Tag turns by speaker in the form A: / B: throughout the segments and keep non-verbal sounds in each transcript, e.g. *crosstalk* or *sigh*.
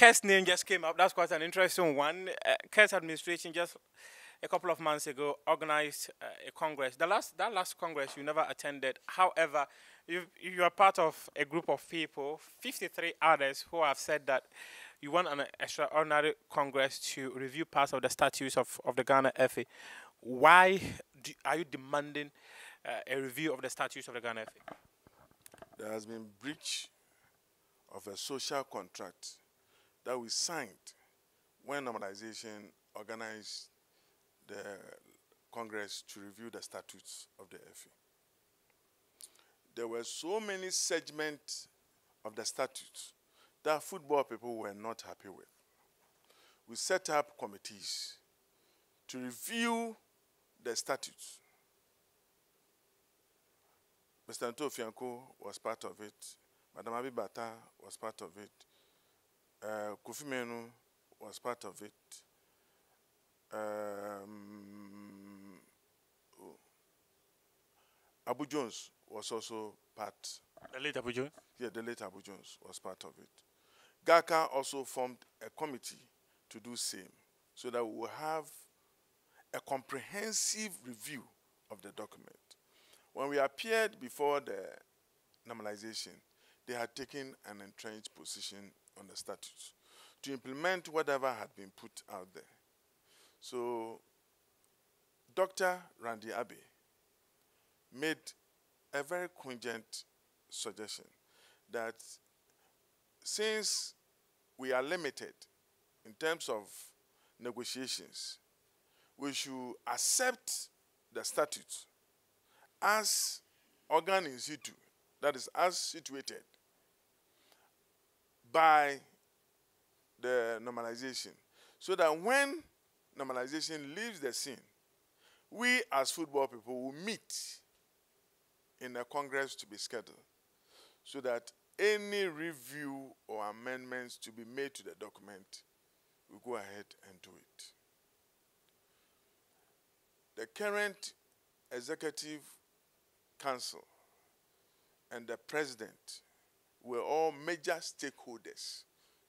A: Kurt's name just came up. That's quite an interesting one. Uh, Kurt's administration just a couple of months ago organized uh, a congress. The last that last congress you never attended. However, you you are part of a group of people, 53 others, who have said that you want an extraordinary congress to review parts of the statutes of, of the Ghana FA. Why do, are you demanding uh, a review of the statutes of the Ghana FA?
B: There has been breach of a social contract that we signed when normalization organized the Congress to review the statutes of the FA. There were so many segments of the statutes that football people were not happy with. We set up committees to review the statutes. Mr. Ntofianko was part of it. Madam Abibata was part of it. Uh, Kofi Menu was part of it. Um, oh. Abu Jones was also part.
A: The late Abu Jones?
B: Yeah, the late Abu Jones was part of it. GHALCA also formed a committee to do the same, so that we will have a comprehensive review of the document. When we appeared before the normalization, they had taken an entrenched position on the statutes to implement whatever had been put out there. So, Dr. Randy Abbey made a very cogent suggestion that since we are limited in terms of negotiations, we should accept the statute as organ in situ, that is, as situated by the normalization, so that when normalization leaves the scene, we as football people will meet in a congress to be scheduled so that any review or amendments to be made to the document, we go ahead and do it. The current executive council and the president were all major stakeholders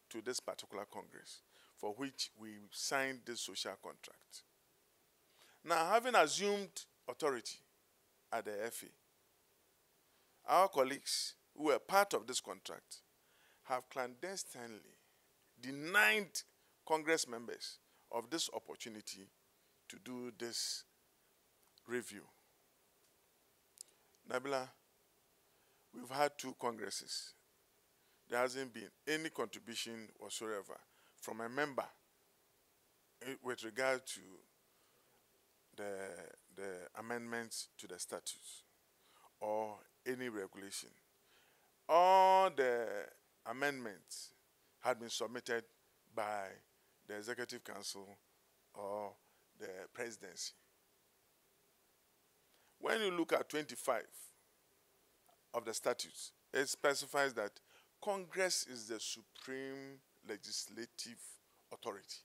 B: to this particular congress for which we signed this social contract. Now, having assumed authority at the FA, our colleagues who were part of this contract have clandestinely denied Congress members of this opportunity to do this review. Nabila, we've had two Congresses. There hasn't been any contribution whatsoever from a member with regard to the, the amendments to the statutes or any regulation. All the amendments had been submitted by the Executive Council or the Presidency. When you look at 25 of the statutes, it specifies that Congress is the supreme legislative authority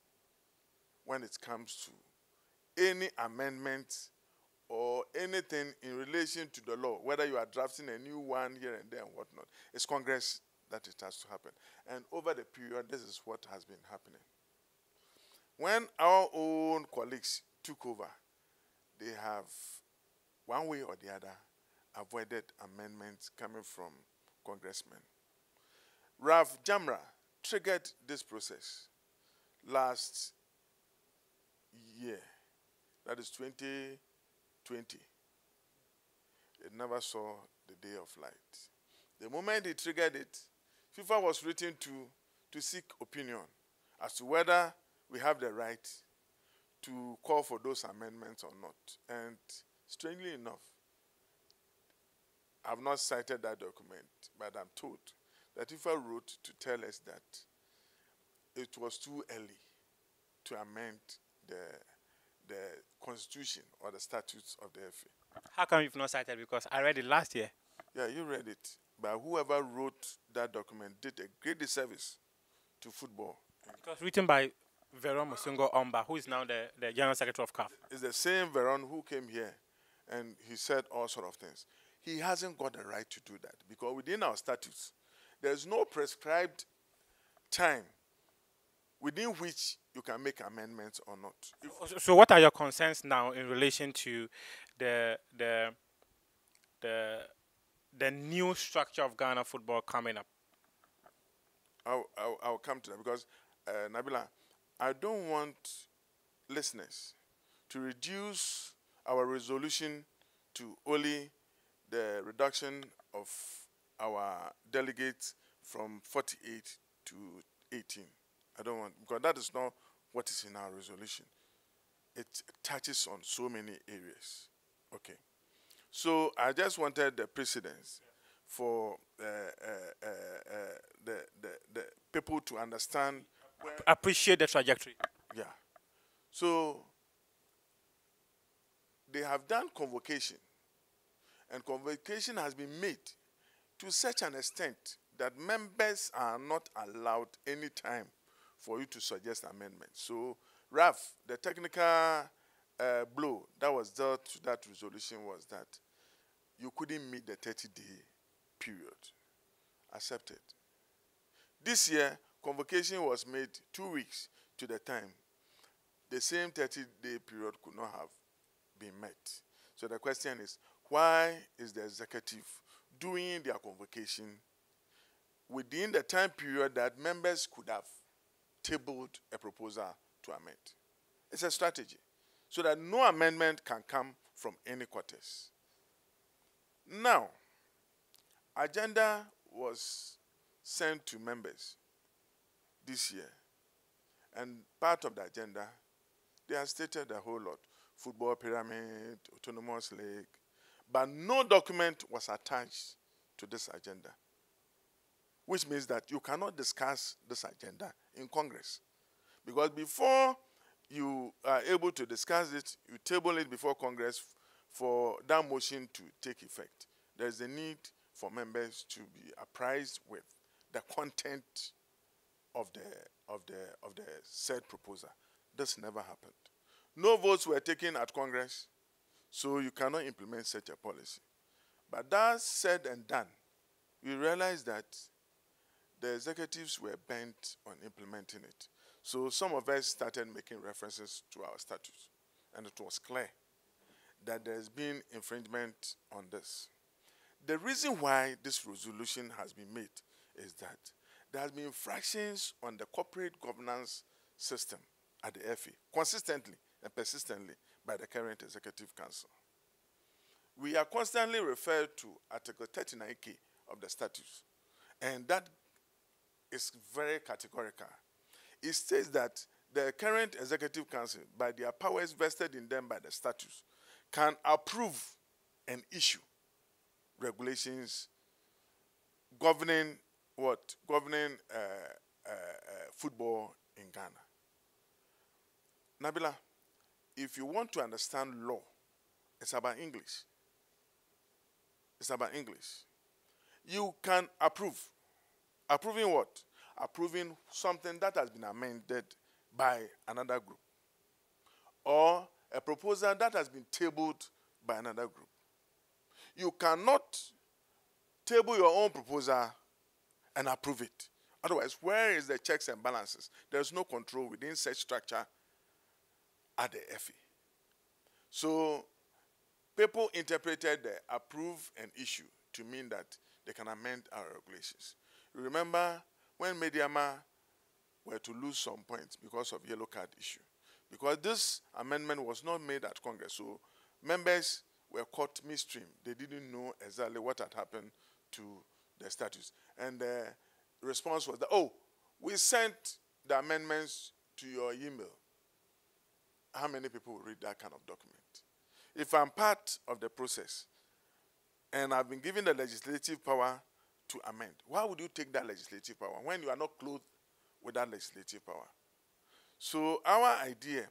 B: when it comes to any amendment or anything in relation to the law, whether you are drafting a new one here and there and whatnot. It's Congress that it has to happen. And over the period, this is what has been happening. When our own colleagues took over, they have, one way or the other, avoided amendments coming from congressmen. Ralph Jamra triggered this process last year, that is 2020. It never saw the day of light. The moment he triggered it, FIFA was written to, to seek opinion as to whether we have the right to call for those amendments or not. And strangely enough, I've not cited that document, but I'm told that FIFA wrote to tell us that it was too early to amend the, the constitution or the statutes of the FA.
A: How come you've not cited? Because I read it last year.
B: Yeah, you read it. But whoever wrote that document did a great disservice to football.
A: It was written by Veron Mosengo-Omba, who is now the, the General Secretary of CAF.
B: It's the same Veron who came here and he said all sort of things. He hasn't got the right to do that because within our statutes, there's no prescribed time within which you can make amendments or not.
A: So, so what are your concerns now in relation to the the the the new structure of Ghana football coming up?
B: I'll, I'll, I'll come to that because, uh, Nabila, I don't want listeners to reduce our resolution to only the reduction of our delegates from 48 to 18. I don't want, because that is not what is in our resolution. It touches on so many areas. Okay. So I just wanted the precedence for uh, uh, uh, uh, the, the, the people to understand.
A: Appreciate the trajectory.
B: Yeah. So they have done convocation, and convocation has been made to such an extent that members are not allowed any time for you to suggest amendments. So, Raf, the technical uh, blow that was dealt to that resolution was that you couldn't meet the 30 day period. Accepted. This year, convocation was made two weeks to the time. The same 30 day period could not have been met. So the question is why is the executive doing their convocation within the time period that members could have tabled a proposal to amend? It's a strategy so that no amendment can come from any quarters. Now, agenda was sent to members this year, and part of the agenda, they have stated a whole lot football pyramid, autonomous league, but no document was attached to this agenda, which means that you cannot discuss this agenda in Congress. Because before you are able to discuss it, you table it before Congress for that motion to take effect. There's a need for members to be apprised with the content of the of the of the said proposal. This never happened. No votes were taken at Congress, so you cannot implement such a policy. But that said and done, we realized that the executives were bent on implementing it. So some of us started making references to our statutes, and it was clear that there's been infringement on this. The reason why this resolution has been made is that there has been infractions on the corporate governance system at the FA consistently and persistently by the current Executive Council. We are constantly referred to Article 39K of the statutes, and that is very categorical. It states that the current Executive Council, by their powers vested in them by the statutes, can approve and issue regulations governing what? Governing uh, uh, uh, football in Ghana. Nabila, if you want to understand law, it's about English. It's about English. You can approve. Approving what? Approving something that has been amended by another group. Or a proposal that has been tabled by another group. You cannot table your own proposal and approve it. Otherwise, where is the checks and balances? There's no control within such structure at the FA. So people interpreted the approve and issue to mean that they can amend our regulations. Remember when Medeama were to lose some points because of yellow card issue, because this amendment was not made at Congress, so members were caught midstream. They didn't know exactly what had happened to the statutes. And the response was that, oh, we sent the amendments to your email how many people will read that kind of document? If I'm part of the process and I've been given the legislative power to amend, why would you take that legislative power when you are not clothed with that legislative power? So, our idea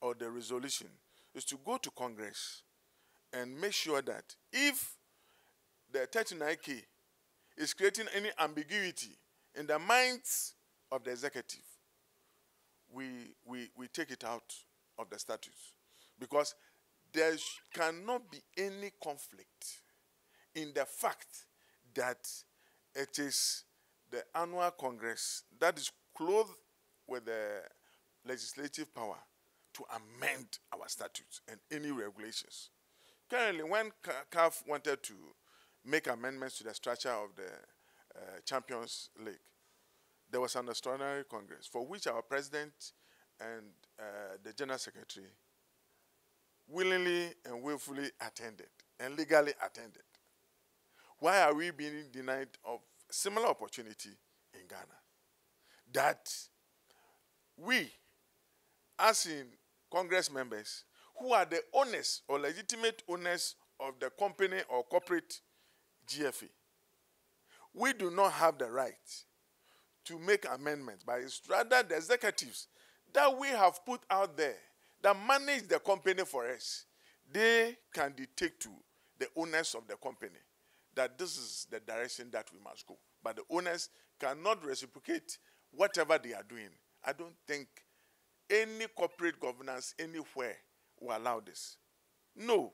B: or the resolution is to go to Congress and make sure that if the 39K is creating any ambiguity in the minds of the executive, we, we, we take it out of the statutes. Because there cannot be any conflict in the fact that it is the annual congress that is clothed with the legislative power to amend our statutes and any regulations. Currently, when CAF wanted to make amendments to the structure of the uh, Champions League, there was an extraordinary congress for which our president and uh, the general secretary willingly and willfully attended and legally attended. Why are we being denied of similar opportunity in Ghana? That we, as in Congress members, who are the owners or legitimate owners of the company or corporate GFA, we do not have the right to make amendments, but it's rather the executives that we have put out there that manage the company for us. They can dictate to the owners of the company that this is the direction that we must go. But the owners cannot reciprocate whatever they are doing. I don't think any corporate governance anywhere will allow this. No,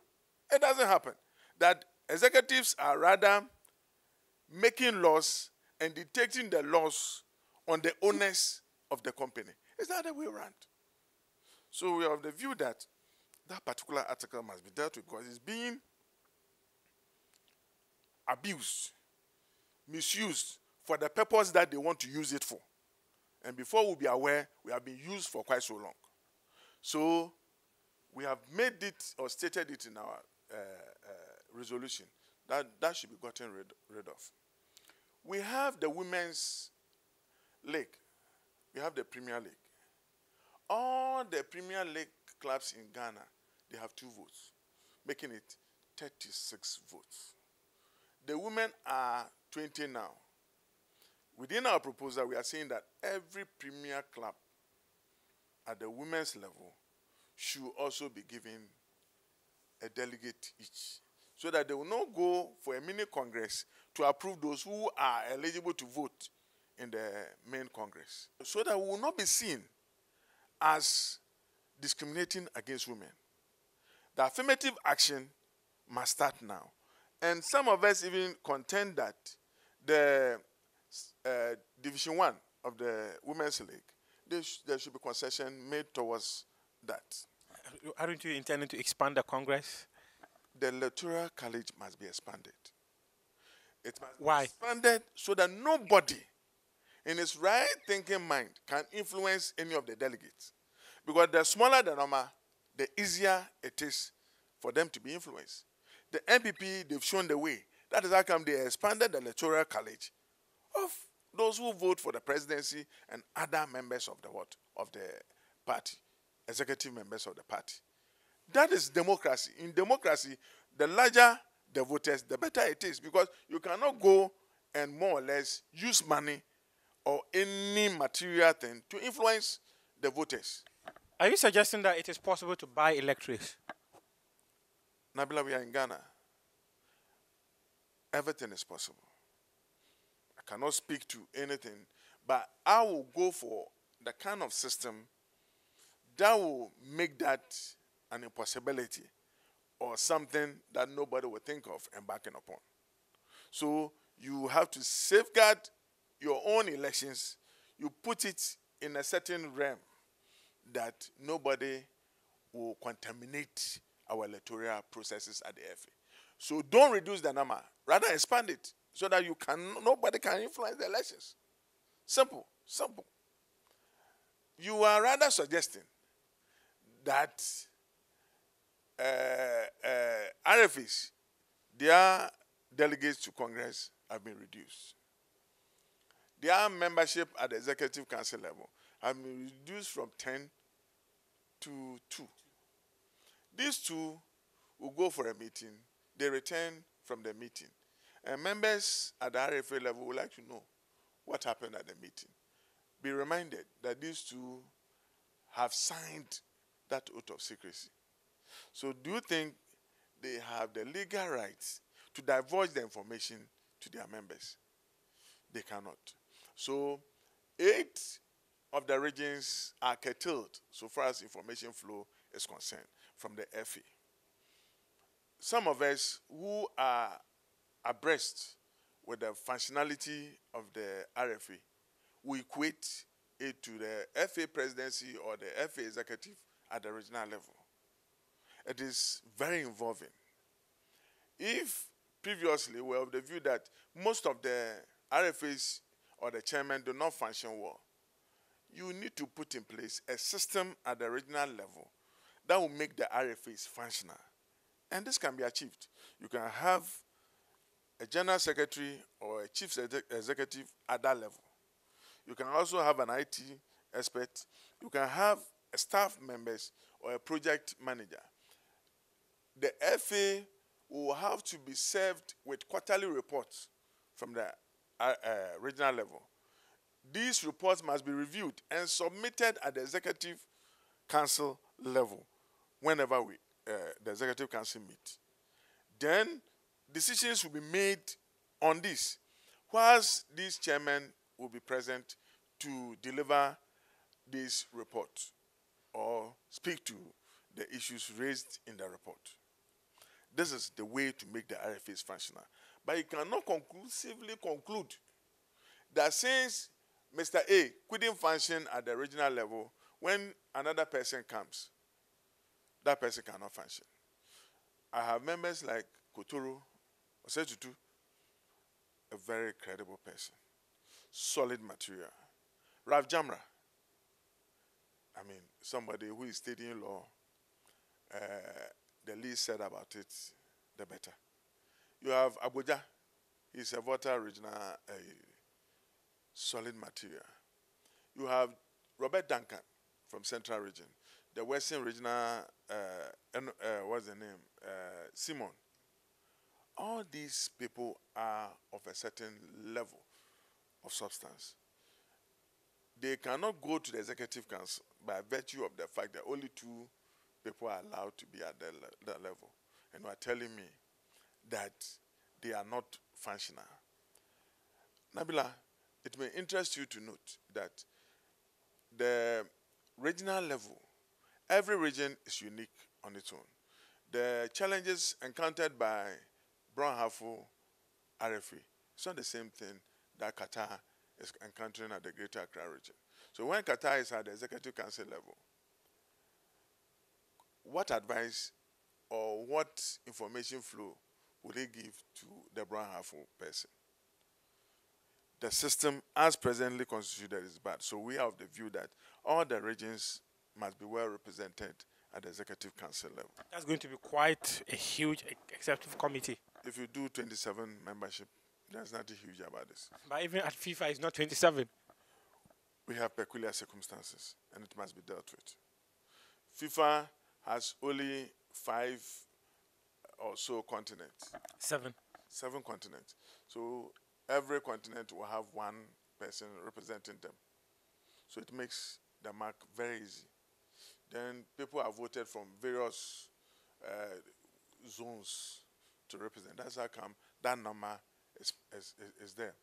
B: it doesn't happen. That executives are rather making laws and dictating the laws on the owners of the company. Is that the way around? So we have the view that that particular article must be dealt with because it's being abused, misused for the purpose that they want to use it for. And before we be aware, we have been used for quite so long. So we have made it or stated it in our uh, uh, resolution that that should be gotten rid, rid of. We have the women's league. We have the Premier League. All the Premier League clubs in Ghana, they have two votes, making it 36 votes. The women are 20 now. Within our proposal, we are saying that every Premier club at the women's level should also be given a delegate each so that they will not go for a mini congress to approve those who are eligible to vote in the main congress so that we will not be seen as discriminating against women. The affirmative action must start now. And some of us even contend that the uh, Division 1 of the Women's League, there, sh- there should be concession made towards that.
A: Aren't you intending to expand the Congress?
B: The electoral college must be expanded. It must
A: Why?
B: be expanded so that nobody in his right thinking mind can influence any of the delegates. Because the smaller the number, the easier it is for them to be influenced. The NPP, they've shown the way. That is how come they expanded the electoral college of those who vote for the presidency and other members of the what? Of the party, executive members of the party. That is democracy. In democracy, the larger the voters, the better it is because you cannot go and more or less use money or any material thing to influence the voters.
A: Are you suggesting that it is possible to buy electorates?
B: Nabila, we are in Ghana. Everything is possible. I cannot speak to anything, but I will go for the kind of system that will make that an impossibility or something that nobody will think of embarking upon. So you have to safeguard your own elections. You put it in a certain realm that nobody will contaminate our electoral processes at the FA. So don't reduce the number, rather expand it so that you can nobody can influence the elections. Simple, simple. You are rather suggesting that uh, uh, RFs, their delegates to Congress have been reduced. Their membership at the Executive Council level have been reduced from 10 to 2. These two will go for a meeting, they return from the meeting. And members at the RFA level would like to know what happened at the meeting. Be reminded that these two have signed that oath of secrecy. So, do you think they have the legal rights to divulge the information to their members? They cannot. So, eight of the regions are curtailed so far as information flow is concerned from the FA. Some of us who are abreast with the functionality of the RFA, we equate it to the FA presidency or the FA executive at the regional level. It is very involving. If previously we were of the view that most of the RFAs or the chairman do not function well, you need to put in place a system at the regional level that will make the RFAs functional. And this can be achieved. You can have a general secretary or a chief executive at that level. You can also have an IT expert. You can have staff members or a project manager. The FA will have to be served with quarterly reports from the uh, uh, regional level. These reports must be reviewed and submitted at the executive council level whenever we, uh, the executive council meet. Then decisions will be made on this, whilst this chairman will be present to deliver this report or speak to the issues raised in the report. This is the way to make the RFAs functional. But you cannot conclusively conclude that since Mr. A couldn't function at the regional level, when another person comes, that person cannot function. I have members like Kotoro, Osetutu, a very credible person, solid material. Rav Jamra, I mean, somebody who is studying law, uh, the least said about it, the better. You have Abuja, he's a water regional, uh, solid material. You have Robert Duncan from Central Region, the Western Regional, uh, uh, what's the name? Simon. All these people are of a certain level of substance. They cannot go to the executive council by virtue of the fact that only two people are allowed to be at that, le that level. And you are telling me that they are not functional. Nabila, it may interest you to note that the regional level, every region is unique on its own. The challenges encountered by Brong-Ahafo RFA, it's not the same thing that Qatar is encountering at the Greater Accra region. So when Qatar is at the Executive Council level, what advice or what information flow would they give to the Brong-Ahafo person? The system as presently constituted is bad. So we have the view that all the regions must be well represented at the Executive Council level.
A: That's going to be quite a huge executive committee.
B: If you do 27 membership, there's nothing huge about this.
A: But even at FIFA, it's not 27.
B: We have peculiar circumstances, and it must be dealt with. FIFA has only five or so continents.
A: Seven.
B: Seven continents. So every continent will have one person representing them. So it makes the mark very easy. Then people are voted from various uh, zones to represent. That's how come that number is, is, is there.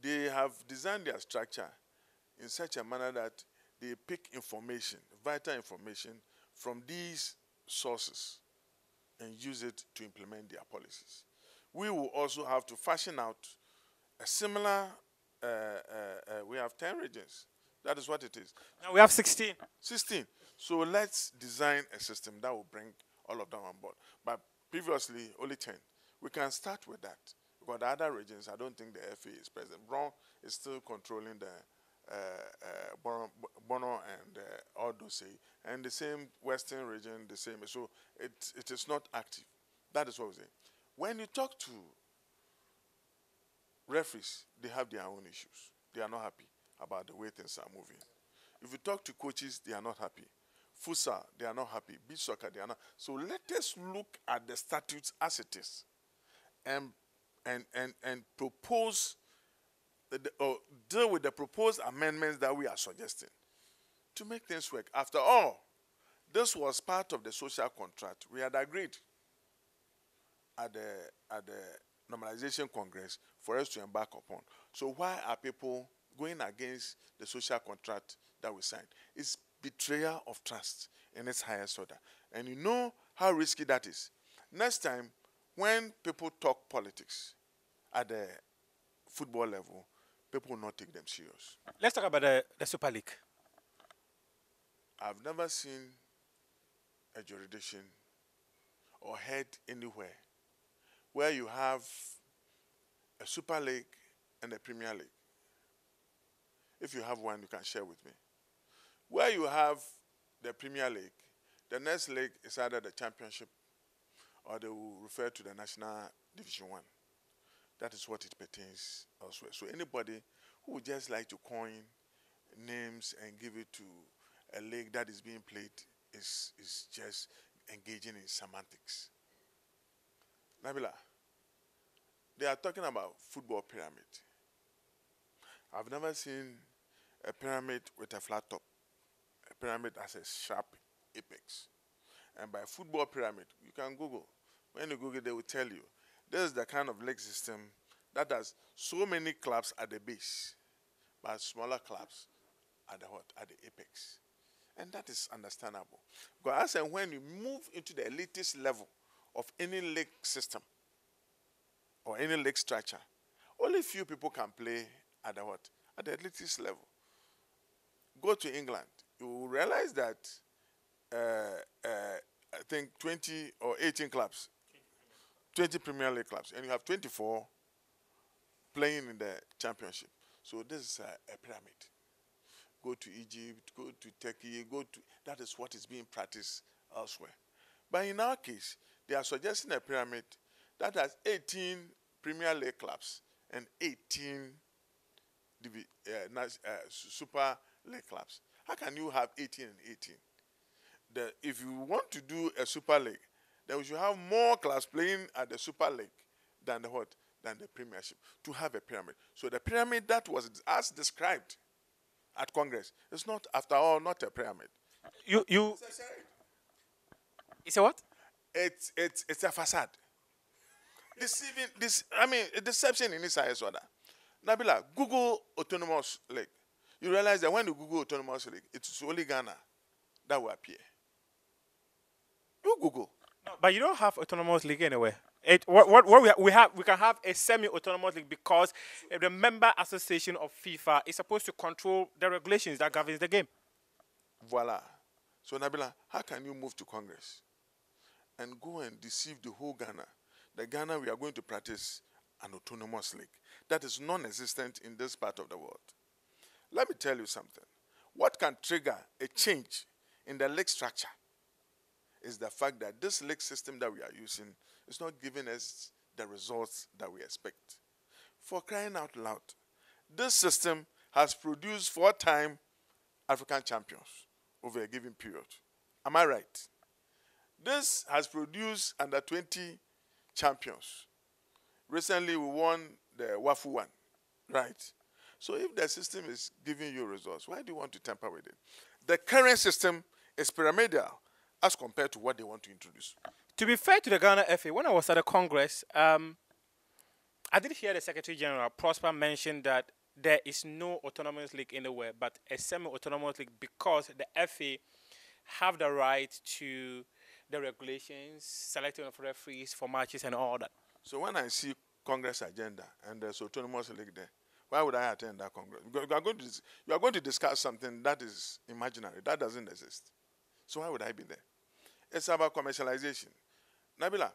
B: They have designed their structure in such a manner that they pick information, vital information, from these sources and use it to implement their policies. We will also have to fashion out a similar, uh, uh, uh, we have 10 regions. That is what it is.
A: Now we have 16.
B: 16. So let's design a system that will bring all of them on board. But previously, only 10. We can start with that. Because the other regions, I don't think the FA is present. Brown is still controlling the uh, uh, Bono, Bono and uh, Odose, and the same Western region, the same. So it, it is not active. That is what we're saying. When you talk to referees, they have their own issues. They are not happy about the way things are moving. If you talk to coaches, they are not happy. Fusa, they are not happy. Beach soccer, they are not. So let us look at the statutes as it is and, and, and, and propose the, or deal with the proposed amendments that we are suggesting to make things work. After all, this was part of the social contract we had agreed at the, at the normalization congress for us to embark upon. So why are people going against the social contract that we signed? It's betrayal of trust in its highest order. And you know how risky that is. Next time, when people talk politics at the football level, people will not take them serious.
A: Let's talk about the, the Super League.
B: I've never seen a jurisdiction or heard anywhere where you have a Super League and a Premier League. If you have one, you can share with me. Where you have the Premier League, the next league is either the Championship or they will refer to the National Division 1. That is what it pertains elsewhere. So anybody who would just like to coin names and give it to a league that is being played is, is just engaging in semantics. Nabila, they are talking about football pyramid. I've never seen a pyramid with a flat top. A pyramid has a sharp apex. And by football pyramid, you can Google. When you Google, they will tell you. This is the kind of leg system that has so many clubs at the base, but smaller clubs at the what? At the apex. And that is understandable. Because and when you move into the elitist level of any league system or any league structure, only few people can play at the what? At the elitist level. Go to England, you will realize that uh, uh, I think 20 or 18 clubs, 20 Premier League clubs, and you have 24 playing in the championship. So this is a, a pyramid go to Egypt, go to Turkey, go to that is what is being practiced elsewhere. But in our case, they are suggesting a pyramid that has 18 Premier League clubs and 18 uh, uh, Super League clubs. How can you have 18 and 18? The, if you want to do a Super League, then we should have more clubs playing at the Super League than the what? Than the Premiership to have a pyramid. So the pyramid that was as described at Congress. It's not, after all, not a pyramid.
A: You, you. It's a what?
B: It's it's it's a facade. Deceiving this, I mean, deception in this highest order. Nabila, Google autonomous lake. You realize that when you Google autonomous lake, it's only Ghana that will appear. You Google.
A: No, but you don't have autonomous league anywhere. It, what, what, what we, we have we can have a semi-autonomous league because the member association of FIFA is supposed to control the regulations that governs the game.
B: Voila. So Nabila, how can you move to Congress and go and deceive the whole Ghana? The Ghana we are going to practice an autonomous league that is non-existent in this part of the world. Let me tell you something. What can trigger a change in the league structure is the fact that this league system that we are using is not giving us the results that we expect. For crying out loud, this system has produced four time African champions over a given period. Am I right? This has produced under 20 champions. Recently, we won the WAFU one, right? So, if the system is giving you results, why do you want to tamper with it? The current system is pyramidal as compared to what they want to introduce.
A: To be fair to the Ghana FA, when I was at the Congress, um, I did hear the Secretary General Prosper mention that there is no autonomous league anywhere, but a semi-autonomous league because the FA have the right to the regulations, selecting of referees for matches and all that.
B: So when I see Congress agenda and there's autonomous league there, why would I attend that Congress? You are going to, you are going to discuss something that is imaginary, that doesn't exist. So why would I be there? It's about commercialization. Nabila,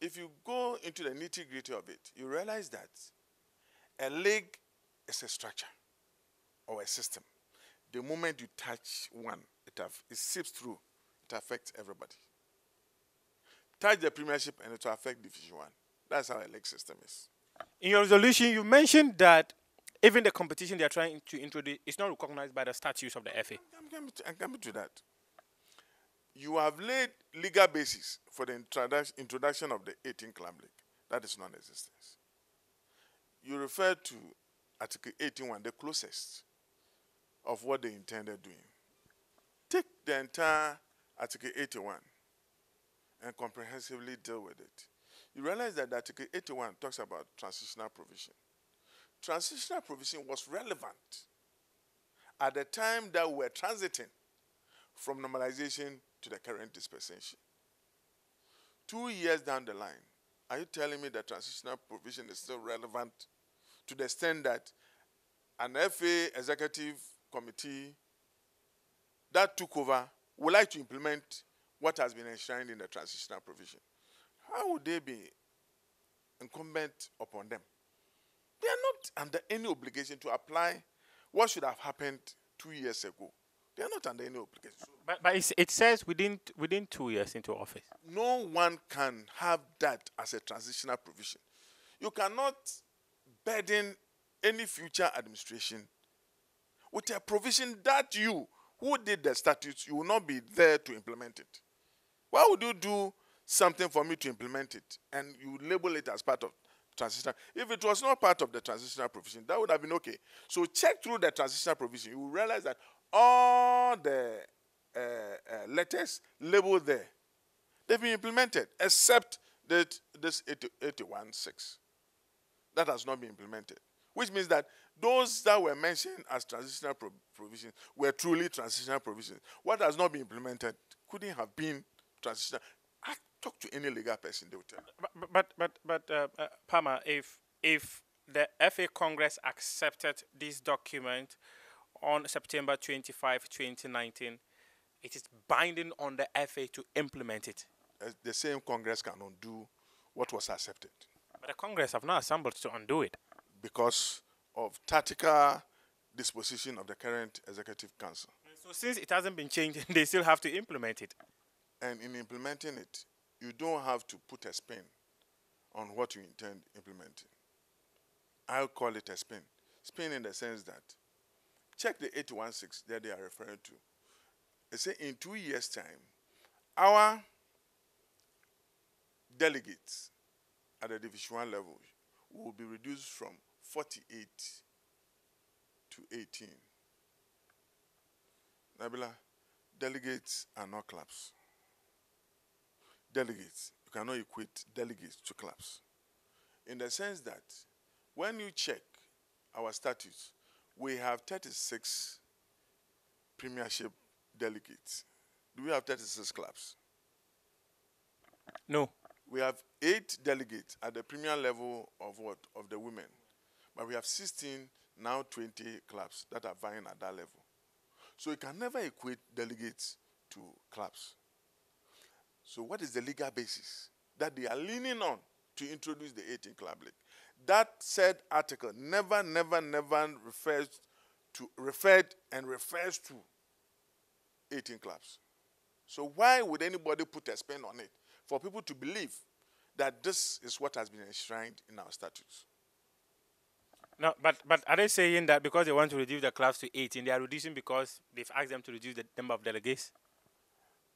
B: if you go into the nitty gritty of it, you realize that a league is a structure or a system. The moment you touch one, it, have, it seeps through, it affects everybody. Touch the premiership and it will affect Division 1. That's how a league system is.
A: In your resolution, you mentioned that even the competition they are trying to introduce is not recognized by the statutes of the FA.
B: I'm to, I'm coming to that you have laid legal basis for the introduction of the 18 club league. That is non-existence. You refer to Article 81, the closest of what they intended doing. Take the entire Article 81 and comprehensively deal with it. You realize that Article 81 talks about transitional provision. Transitional provision was relevant at the time that we were transiting from normalization to the current dispensation. Two years down the line, are you telling me that transitional provision is still relevant to the extent that an FA executive committee that took over would like to implement what has been enshrined in the transitional provision, how would they be incumbent upon them? They are not under any obligation to apply what should have happened two years ago. They are not under any obligation.
A: But, but it says within within two years into office.
B: No one can have that as a transitional provision. You cannot burden any future administration with a provision that you, who did the statutes, you will not be there to implement it. Why would you do something for me to implement it and you label it as part of transitional? If it was not part of the transitional provision, that would have been okay. So check through the transitional provision. You will realize that all the uh, uh, letters labeled there, they've been implemented, except that this 81.6. That has not been implemented. Which means that those that were mentioned as transitional pro provisions were truly transitional provisions. What has not been implemented couldn't have been transitional. I talk to any legal person, they will tell.
A: But but but but uh, uh, Palmer, if if the FA Congress accepted this document on September 25, 2019, it is binding on the FA to implement it.
B: Uh, the same Congress can undo what was accepted.
A: But the Congress have not assembled to undo it.
B: Because of tactical disposition of the current Executive Council.
A: So since it hasn't been changed, *laughs* they still have to implement it.
B: And in implementing it, you don't have to put a spin on what you intend implementing. I'll call it a spin. Spin in the sense that check the 816 that they are referring to. They say in two years' time, our delegates at the Division 1 level will be reduced from 48 to 18. Nabila, delegates are not clubs. Delegates, you cannot equate delegates to clubs. In the sense that when you check our statutes, we have 36 premiership delegates. Do we have 36 clubs?
A: No.
B: We have eight delegates at the premier level of what? Of the women. But we have 16, now 20 clubs that are vying at that level. So you can never equate delegates to clubs. So what is the legal basis that they are leaning on to introduce the 18 club league? That said article never, never, never refers to referred and refers to 18 clubs. So why would anybody put a spin on it for people to believe that this is what has been enshrined in our statutes?
A: No, but but are they saying that because they want to reduce the clubs to 18, they are reducing because they've asked them to reduce the number of delegates?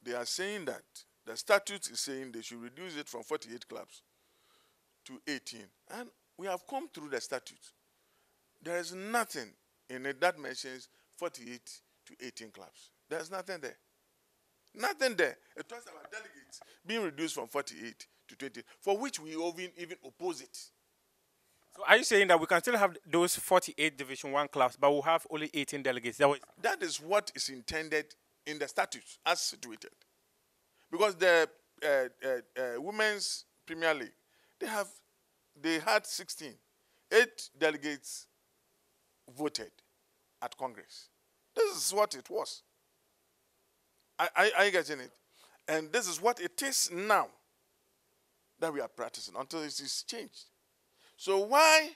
B: They are saying that the statute is saying they should reduce it from 48 clubs to 18. And we have come through the statute. There is nothing in it that mentions 48 to 18 clubs. There's nothing there. Nothing there. It talks about delegates being reduced from 48 to 20, for which we even, even oppose it.
A: So are you saying that we can still have those 48 Division 1 clubs, but we'll have only 18 delegates? That,
B: that is what is intended in the statutes as situated. Because the uh, uh, uh, Women's Premier League, they have they had 16. Eight delegates voted at Congress. This is what it was. I, I, you getting it? And this is what it is now that we are practicing until it is changed. So why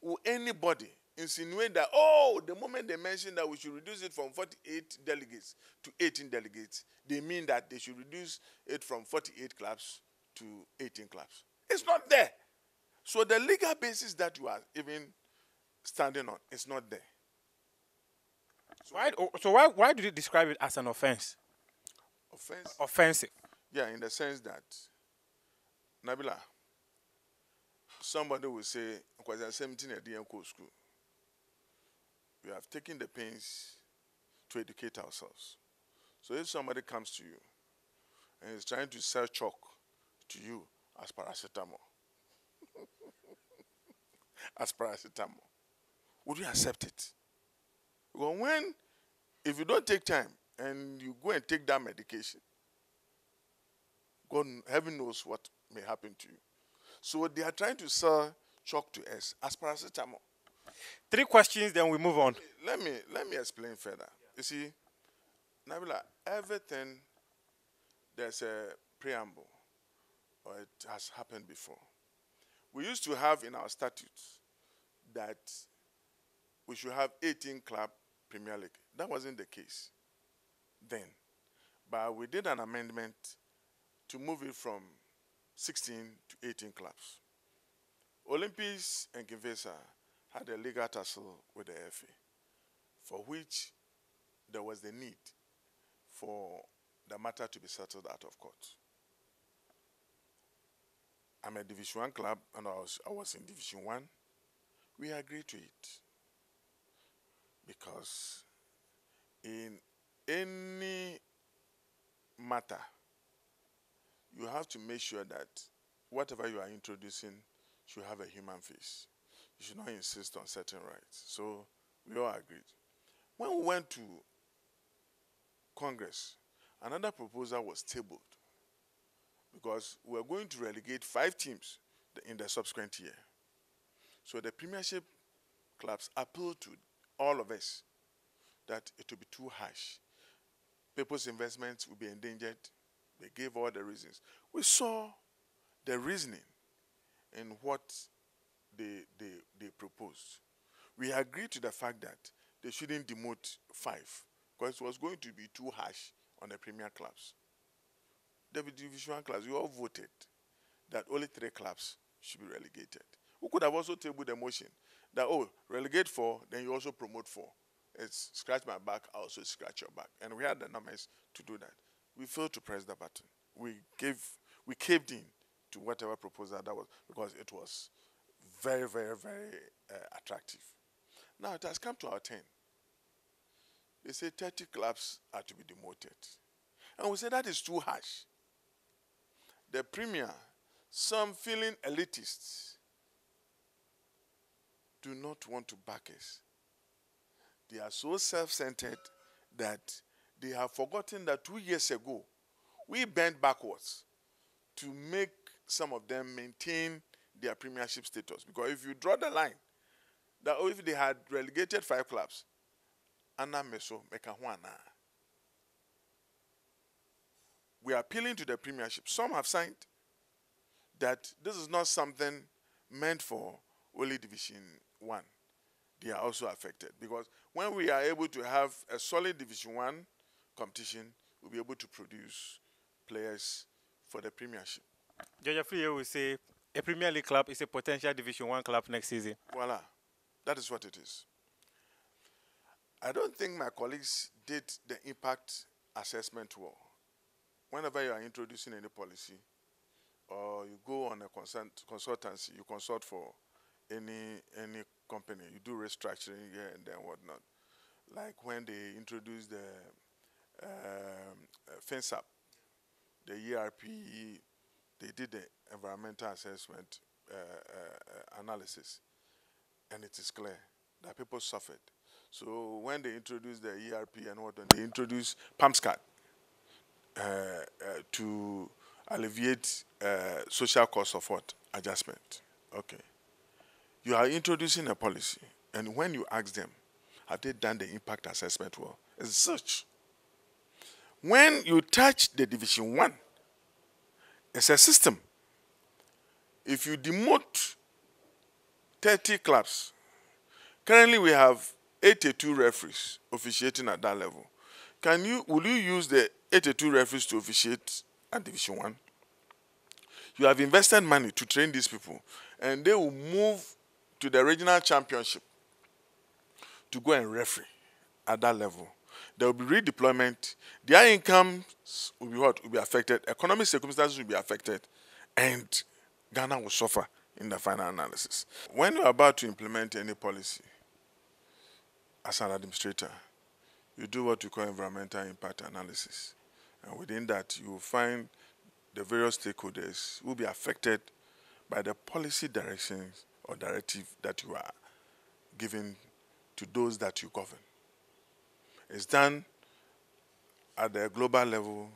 B: will anybody insinuate that, oh, the moment they mention that we should reduce it from 48 delegates to 18 delegates, they mean that they should reduce it from 48 clubs to 18 clubs? It's not there. So the legal basis that you are even standing on is not there.
A: So why, so why, why do you describe it as an offense?
B: Offense?
A: Offensive.
B: Yeah, in the sense that, Nabila, somebody will say, because I'm 17 at the school, we have taken the pains to educate ourselves. So if somebody comes to you and is trying to sell chalk to you as paracetamol, as paracetamol. Would you accept it? Well, when, if you don't take time and you go and take that medication, God, heaven knows what may happen to you. So they are trying to sell chalk to us as paracetamol.
A: Three questions, then we move on.
B: Let me let me explain further. You see, Nabila, everything there's a preamble, or it has happened before. We used to have in our statutes that we should have 18 club Premier League. That wasn't the case then. But we did an amendment to move it from 16 to 18 clubs. Olympics and Kivesa had a legal tussle with the FA, for which there was the need for the matter to be settled out of court. I'm a Division 1 club and I was, I was in Division 1. We agreed to it because in any matter, you have to make sure that whatever you are introducing should have a human face. You should not insist on certain rights. So we all agreed. When we went to Congress, another proposal was tabled because we are going to relegate five teams in the subsequent year. So the Premiership clubs appealed to all of us that it will be too harsh. People's investments will be endangered. They gave all the reasons. We saw the reasoning in what they, they, they proposed. We agreed to the fact that they shouldn't demote five because it was going to be too harsh on the premier clubs. The Division 1 clubs, we all voted that only three clubs should be relegated. We could have also tabled the motion that, oh, relegate four, then you also promote four. It's scratch my back, I also scratch your back. And we had the numbers to do that. We failed to press the button. We gave, we caved in to whatever proposal that was because it was very, very, very uh, attractive. Now it has come to our turn. They say 30 clubs are to be demoted. And we say that is too harsh. The premier, some feeling elitists, do not want to back us. They are so self centered that they have forgotten that two years ago we bent backwards to make some of them maintain their premiership status. Because if you draw the line, that if they had relegated five clubs, Anna Meso Mekahuana. We are appealing to the premiership. Some have signed that this is not something meant for only Division 1. They are also affected because when we are able to have a solid Division 1 competition, we'll be able to produce players for the premiership.
A: Georgia Free will say a Premier League club is a potential Division 1 club next season.
B: Voila. That is what it is. I don't think my colleagues did the impact assessment well. Whenever you are introducing any policy or you go on a consult consultancy, you consult for any any company, you do restructuring here and then whatnot. Like when they introduced the um, uh, FinSap, the ERP, they did the environmental assessment uh, uh, analysis, and it is clear that people suffered. So when they introduced the ERP and what, they introduced PAMSCAD uh, to alleviate uh, social cost of what adjustment. Okay, you are introducing a policy, and when you ask them, have they done the impact assessment well? It's such. When you touch the division one, it's a system. If you demote 30 clubs, currently we have 82 referees officiating at that level. Can you will you use the 82 referees to officiate at division one? You have invested money to train these people, and they will move to the regional championship to go and referee at that level. There will be redeployment. Their incomes will be what? Will be affected. Economic circumstances will be affected. And Ghana will suffer in the final analysis. When you're about to implement any policy as an administrator, you do what you call environmental impact analysis. And within that, you will find the various stakeholders who will be affected by the policy directions or directive that you are giving to those that you govern. It's done at the global level,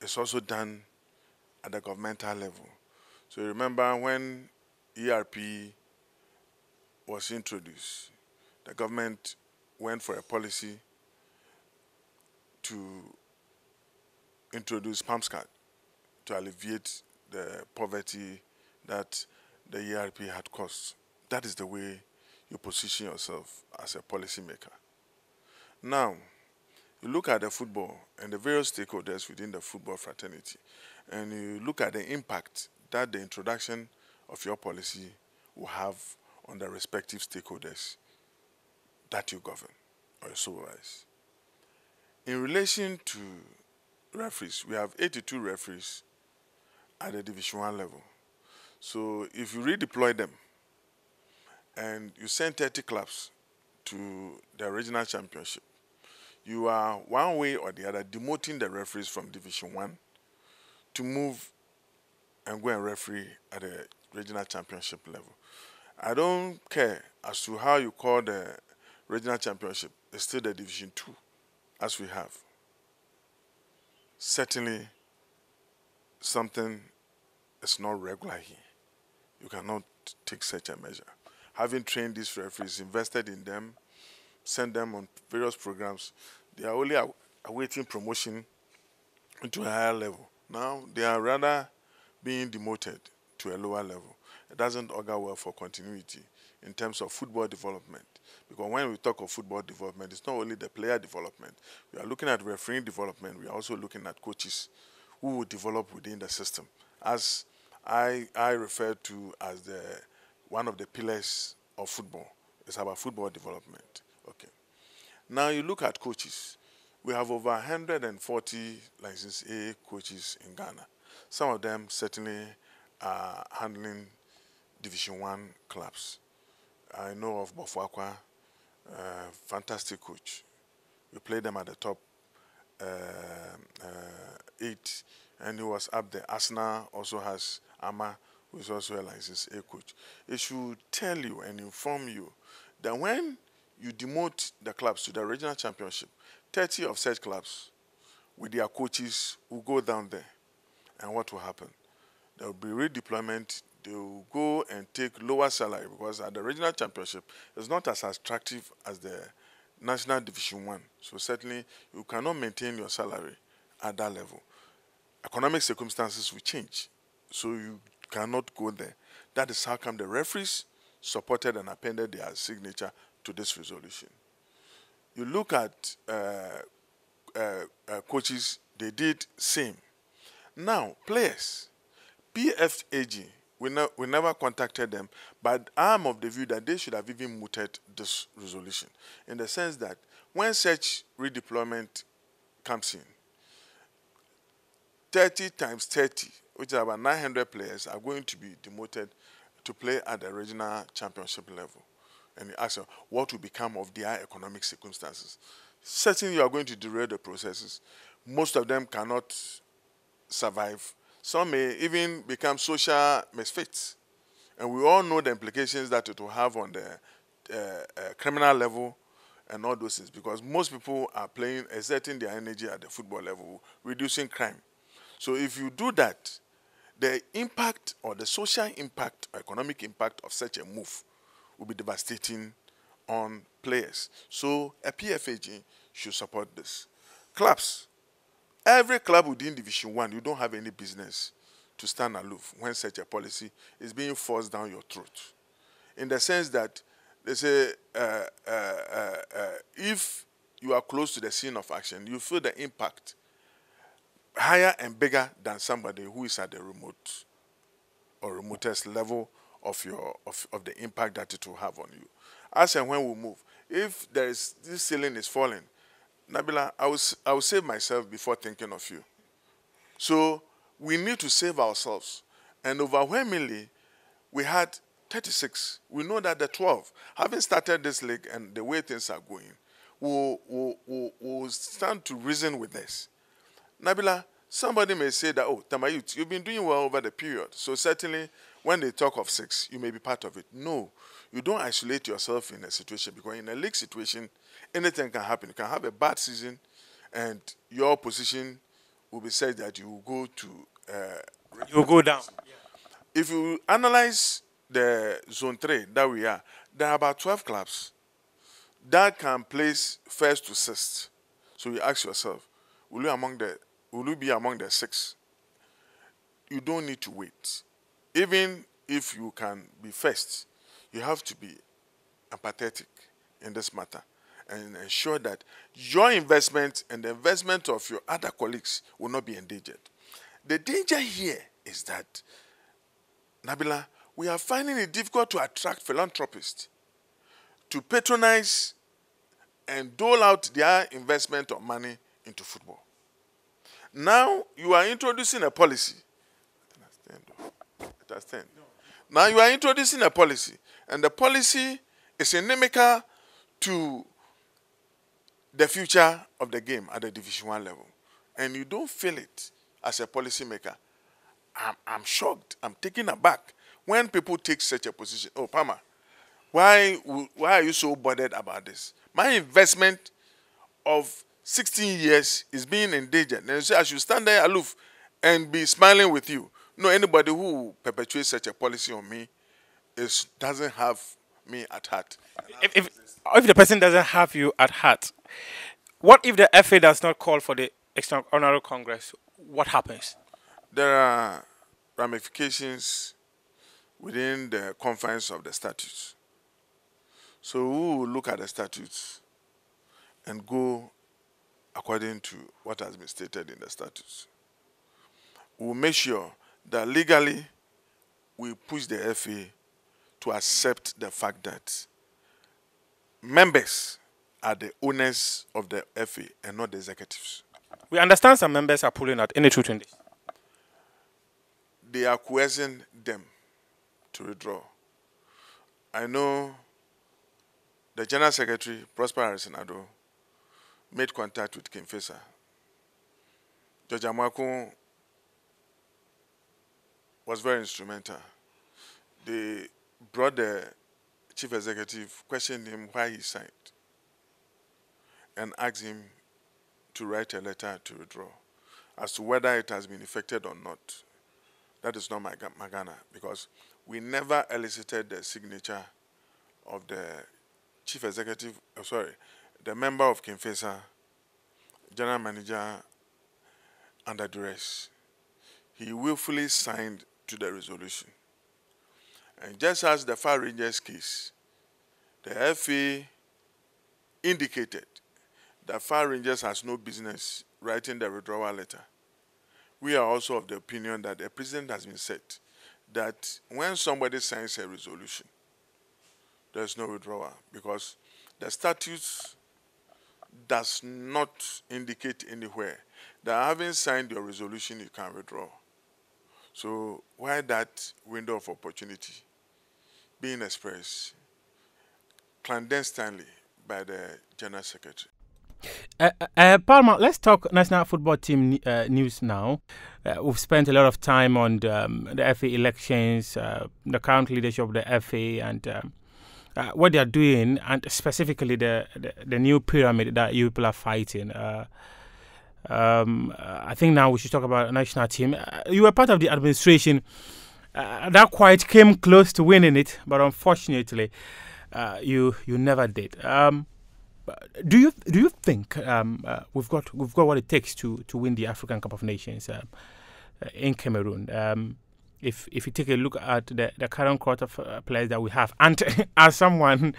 B: it's also done at the governmental level. So remember when ERP was introduced, the government went for a policy to introduce PAMSCAD to alleviate the poverty that the ERP had caused. That is the way you position yourself as a policymaker. Now, you look at the football and the various stakeholders within the football fraternity, and you look at the impact that the introduction of your policy will have on the respective stakeholders that you govern or you supervise. In relation to referees, we have 82 referees at the Division 1 level. So if you redeploy them and you send 30 clubs to the regional championship, you are one way or the other demoting the referees from Division 1 to move and go and referee at the regional championship level. I don't care as to how you call the regional championship, it's still the Division 2 as we have. Certainly, something is not regular here. You cannot take such a measure. Having trained these referees, invested in them, sent them on various programs, they are only awaiting promotion into a higher level. Now, they are rather being demoted to a lower level. It doesn't augur well for continuity in terms of football development. Because when we talk of football development, it's not only the player development. We are looking at refereeing development. We are also looking at coaches who will develop within the system. As I, I refer to as the one of the pillars of football. It's about football development. Okay. Now you look at coaches. We have over 140 licensed A coaches in Ghana. Some of them certainly are handling Division One clubs. I know of Bofuakwa, uh, fantastic coach. We played them at the top uh, uh, eight, and he was up there. Arsenal also has Ama, who is also a licensed A coach. It should tell you and inform you that when you demote the clubs to the regional championship, 30 of such clubs with their coaches will go down there. And what will happen? There will be redeployment. They will go and take lower salary because at the regional championship, it's not as attractive as the national division one. So certainly you cannot maintain your salary at that level. Economic circumstances will change. So you cannot go there. That is how come the referees supported and appended their signature to this resolution. You look at uh, uh, uh, coaches, they did same. Now, players, PFAG, we, ne we never contacted them, but I'm of the view that they should have even mooted this resolution in the sense that when such redeployment comes in, 30 times 30, which is about 900 players, are going to be demoted to play at the regional championship level and you ask them what will become of their economic circumstances. Certainly, you are going to derail the processes. Most of them cannot survive. Some may even become social misfits. And we all know the implications that it will have on the uh, uh, criminal level and all those things because most people are playing, exerting their energy at the football level, reducing crime. So if you do that, the impact or the social impact or economic impact of such a move will be devastating on players. So a PFAG should support this. Clubs. Every club within Division 1, you don't have any business to stand aloof when such a policy is being forced down your throat. In the sense that they say uh, uh, uh, uh if you are close to the scene of action, you feel the impact higher and bigger than somebody who is at the remote or remotest level of your of, of the impact that it will have on you. As and when we move, if there is this ceiling is falling, Nabila, I will I will save myself before thinking of you. So we need to save ourselves, and overwhelmingly, we had 36. We know that the 12, having started this league and the way things are going, will will, will, will stand to reason with this. Nabila, somebody may say that, oh, Tema Youth, you've been doing well over the period. So certainly when they talk of six, you may be part of it. No, you don't isolate yourself in a situation because in a league situation, anything can happen. You can have a bad season, and your position will be said that you will go to. Uh,
A: you will go down.
B: If you analyze the zone three that we are, there are about 12 clubs that can place first to sixth. So you ask yourself, will you among the will you be among the six? You don't need to wait. Even if you can be first, you have to be empathetic in this matter and ensure that your investment and the investment of your other colleagues will not be endangered. The danger here is that, Nabila, we are finding it difficult to attract philanthropists to patronize and dole out their investment of money into football. Now you are introducing a policy. Now you are introducing a policy, and the policy is inimical to the future of the game at the Division One level, and you don't feel it as a policymaker. I'm, I'm shocked. I'm taken aback when people take such a position. Oh, Palmer, why, why are you so bothered about this? My investment of 16 years is being endangered. And you say I should stand there aloof and be smiling with you. No, anybody who perpetuates such a policy on me is doesn't have me at heart.
A: If, if, if the person doesn't have you at heart, what if the FA does not call for the extraordinary congress? What happens?
B: There are ramifications within the confines of the statutes. So we will look at the statutes and go according to what has been stated in the statutes. We will make sure that legally we push the FA to accept the fact that members are the owners of the FA and not the executives.
A: We understand some members are pulling out. Any truth in this?
B: They are coercing them to withdraw. I know the General Secretary, Prosper Harrison Addo, made contact with King Faisal. George Amoako was very instrumental. They brought the chief executive, questioned him why he signed, and asked him to write a letter to withdraw as to whether it has been effected or not. That is not Ghana because we never elicited the signature of the chief executive, oh, sorry, the member of King Faisal, general manager under duress. He willfully signed to the resolution. And just as the Far Rangers case, the FA indicated that Far Rangers has no business writing the withdrawal letter. We are also of the opinion that the president has been set that when somebody signs a resolution, there's no withdrawal because the statute does not indicate anywhere that having signed your resolution, you can withdraw. So why that window of opportunity being expressed clandestinely by the General Secretary?
A: Uh, uh, uh, Palmer, let's talk national football team uh, news now. Uh, we've spent a lot of time on the, um, the FA elections, uh, the current leadership of the FA, and um, what they are doing, and specifically the, the, the new pyramid that you people are fighting. Um, I think now we should talk about national team. you were part of the administration that quite came close to winning it, but unfortunately, you you never did. Um, do you do you think um, uh, we've got we've got what it takes to to win the African Cup of Nations um, uh, in Cameroon? Um, if if you take a look at the, the current crop of uh, players that we have, and *laughs* as someone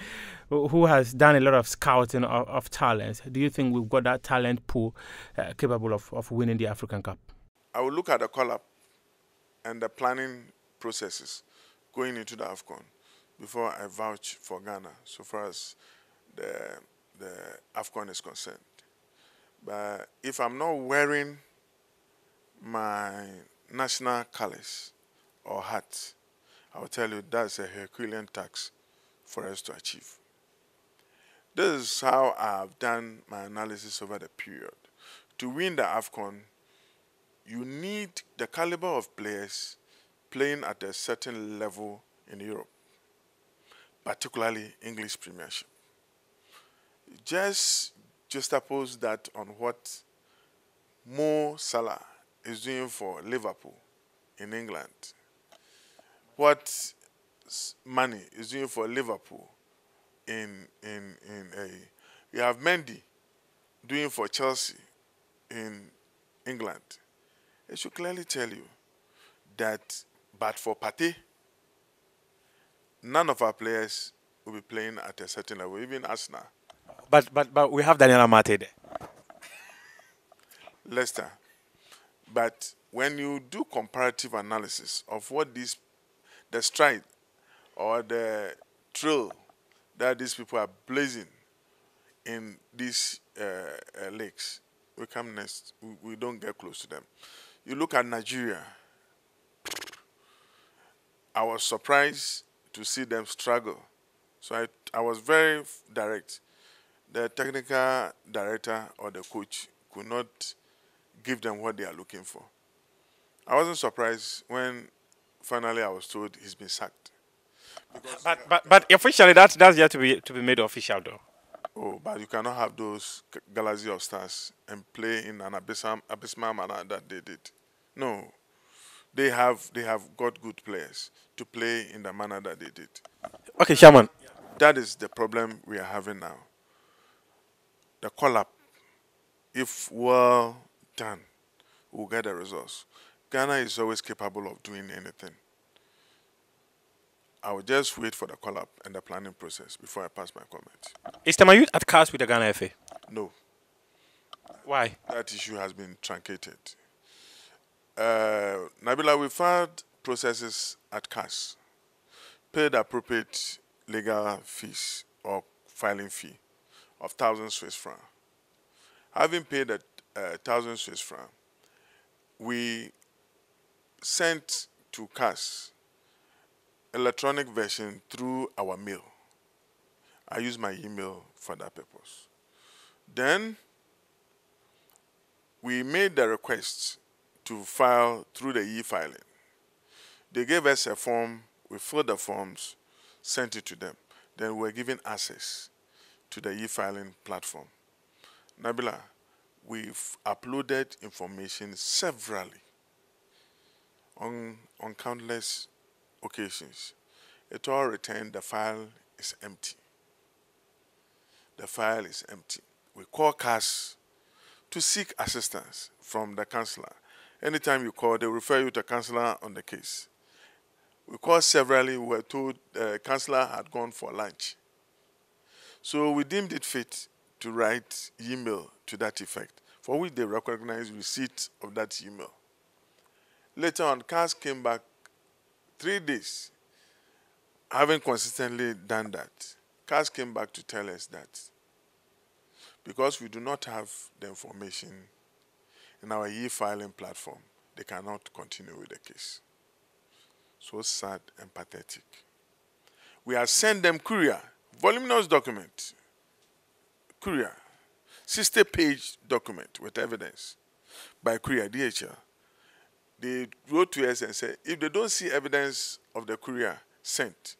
A: who has done a lot of scouting of, of talents, do you think we've got that talent pool uh, capable of, of winning the African Cup?
B: I will look at the call up and the planning processes going into the AFCON before I vouch for Ghana so far as the the AFCON is concerned. But if I'm not wearing my national colors or hat, I'll tell you that's a Herculean task for us to achieve. This is how I've done my analysis over the period. To win the AFCON, you need the caliber of players playing at a certain level in Europe, particularly English Premiership just juxtapose that on what Mo Salah is doing for Liverpool in England, what Mané is doing for Liverpool in in in a you have Mendy doing for Chelsea in England. It should clearly tell you that but for Partey, none of our players will be playing at a certain level, even Arsenal.
A: But but but we have Daniel Amartey there.
B: Leicester. But when you do comparative analysis of what these, the stride or the trail that these people are blazing in these uh, uh, lakes, we come next. We, we don't get close to them. You look at Nigeria. I was surprised to see them struggle. So I, I was very direct. The technical director or the coach could not give them what they are looking for. I wasn't surprised when finally I was told he's been sacked.
A: But but but officially that that's yet to be to be made official though.
B: Oh, but you cannot have those galaxy of stars and play in an abysmal, abysmal manner that they did. No, they have they have got good players to play in the manner that they did.
A: Okay, Shaman.
B: That is the problem we are having now. The call up, if well done, we'll get the results. Ghana is always capable of doing anything. I will just wait for the call up and the planning process before I pass my comment.
A: Is Tema Youth at CAS with the Ghana FA?
B: No.
A: Why?
B: That issue has been truncated. Uh, Nabila, we've had processes at CAS, paid appropriate legal fees or filing fee of 1,000 Swiss francs. Having paid a uh, 1,000 Swiss francs, we sent to CAS electronic version through our mail. I use my email for that purpose. Then we made the request to file through the e-filing. They gave us a form, we filled the forms, sent it to them. Then we were given access to the e-filing platform. Nabila, we've uploaded information severally on, on countless occasions. It all returned the file is empty. The file is empty. We call CAS to seek assistance from the counselor. Anytime you call, they refer you to a counselor on the case. We called severally, we were told the counselor had gone for lunch. So we deemed it fit to write email to that effect, for which they recognized receipt of that email. Later on, CAS came back three days, having consistently done that. CAS came back to tell us that because we do not have the information in our e-filing platform, they cannot continue with the case. So sad and pathetic. We have sent them courier, voluminous document, courier, 60 page document with evidence by courier DHL. They wrote to us and said if they don't see evidence of the courier sent,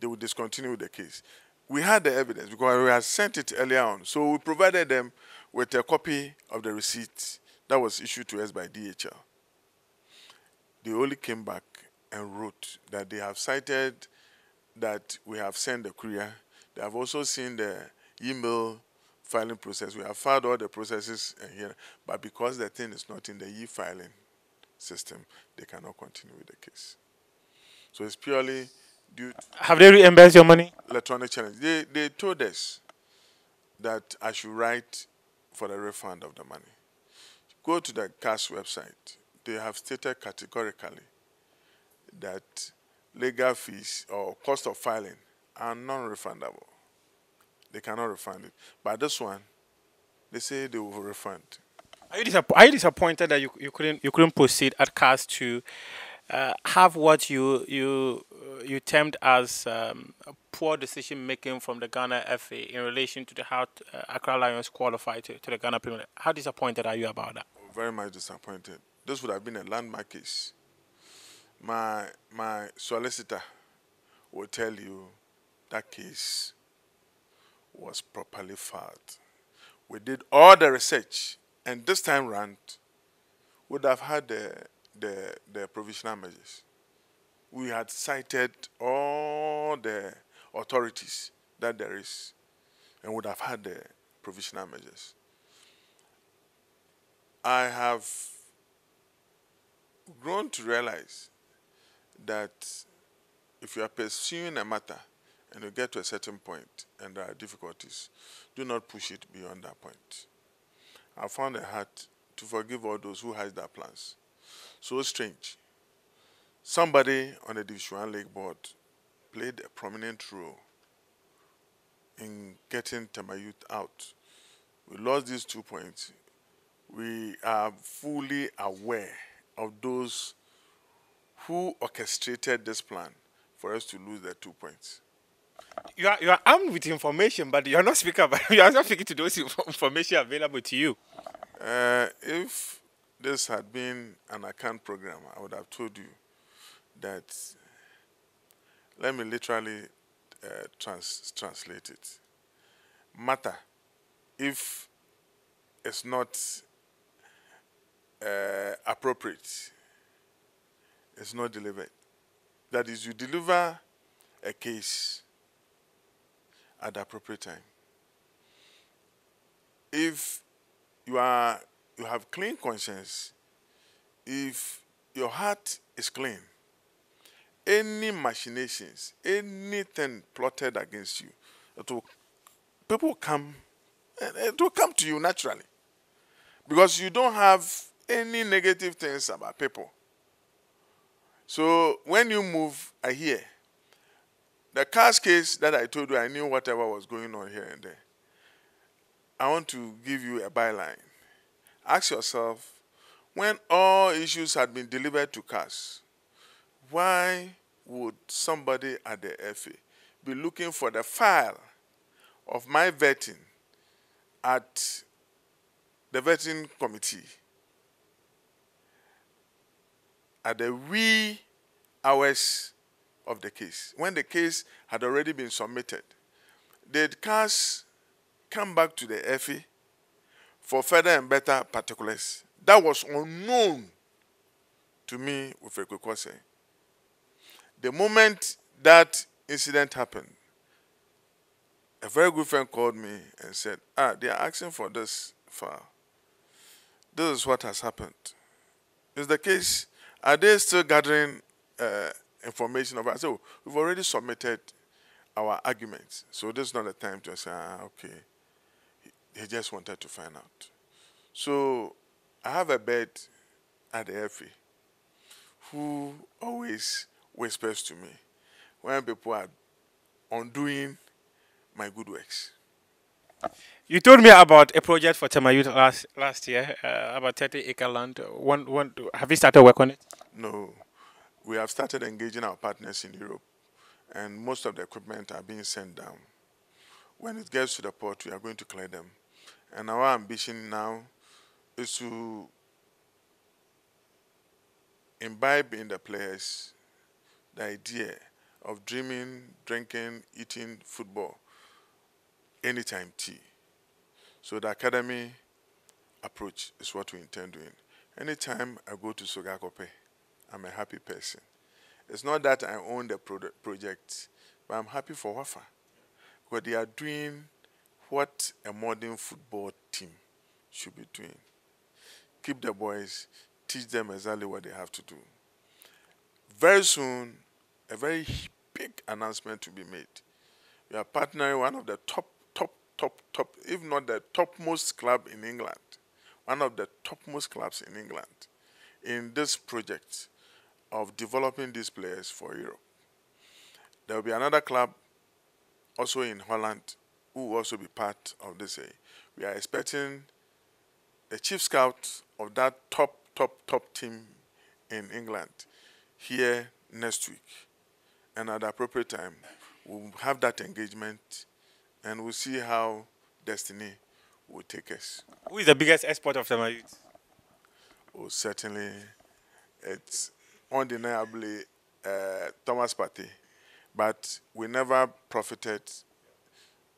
B: they will discontinue the case. We had the evidence because we had sent it earlier on. So we provided them with a copy of the receipt that was issued to us by DHL. They only came back and wrote that they have cited that we have sent the courier. They have also seen the email filing process. We have filed all the processes here, but because the thing is not in the e-filing system, they cannot continue with the case. So it's purely due
A: Have they reimbursed your money?
B: electronic challenge. They, they told us that I should write for the refund of the money. Go to the CAS website. They have stated categorically that legal fees or cost of filing are non-refundable. They cannot refund it. But this one, they say they will refund.
A: Are you, disapp- are you disappointed that you, you couldn't you couldn't proceed at CAS to uh, have what you you uh, you termed as um, poor decision making from the Ghana FA in relation to the how uh, Accra Lions qualified to, to the Ghana Premier League? How disappointed are you about that?
B: Very much disappointed. This would have been a landmark case. My my solicitor will tell you that case was properly filed. We did all the research, and this time round, would have had the, the, the provisional measures. We had cited all the authorities that there is and would have had the provisional measures. I have grown to realize that if you are pursuing a matter and you get to a certain point and there are difficulties, do not push it beyond that point. I found a heart to forgive all those who had their plans. So strange. Somebody on the Division 1 League board played a prominent role in getting Tema Youth out. We lost these two points. We are fully aware of those who orchestrated this plan for us to lose the two points.
A: You are, you are armed with information, but you are not speaking *laughs* about, you are not speaking to those information available to you.
B: Uh, if this had been an account program, I would have told you that, let me literally uh, trans translate it. Matter, if it's not uh, appropriate, it's not delivered. That is, you deliver a case at the appropriate time. If you are you have clean conscience, if your heart is clean, any machinations, anything plotted against you, it will, people will come, eh, eh, it will come to you naturally. Because you don't have any negative things about people. So when you move, I hear. The CAS case that I told you, I knew whatever was going on here and there. I want to give you a byline. Ask yourself, when all issues had been delivered to CAS, why would somebody at the FA be looking for the file of my vetting at the vetting committee at the wee hours of the case, when the case had already been submitted? Did CAS come back to the FA for further and better particulars? That was unknown to me with a quick Ekwekwose. The moment that incident happened, a very good friend called me and said, Ah, they are asking for this file. This is what has happened. Is the case, are they still gathering uh, information about? So we've already submitted our arguments. So this is not the time to say, ah, okay. He just wanted to find out. So I have a bed at the FA who always whispers to me when people are undoing my good works.
A: You told me about a project for Tema last last year, uh, about 30 acre land. One, one, have you started work on it?
B: No. We have started engaging our partners in Europe, and most of the equipment are being sent down. When it gets to the port, we are going to clear them. And our ambition now is to imbibe in the players the idea of dreaming, drinking, eating football anytime tea. So the academy approach is what we intend doing. Anytime I go to Sogakope, I'm a happy person. It's not that I own the pro project, but I'm happy for Wafa. Because they are doing what a modern football team should be doing. Keep the boys, teach them exactly what they have to do. Very soon, a very big announcement to be made. We are partnering one of the top, top, top, if not the topmost club in England, one of the topmost clubs in England, in this project of developing these players for Europe. There will be another club also in Holland who will also be part of this. Eh? We are expecting a chief scout of that top, top, top team in England here next week. And at the appropriate time, we'll have that engagement and we'll see how destiny will take us.
A: Who is the biggest export of Youth?
B: Oh, certainly, it's undeniably uh, Thomas Partey, but we never profited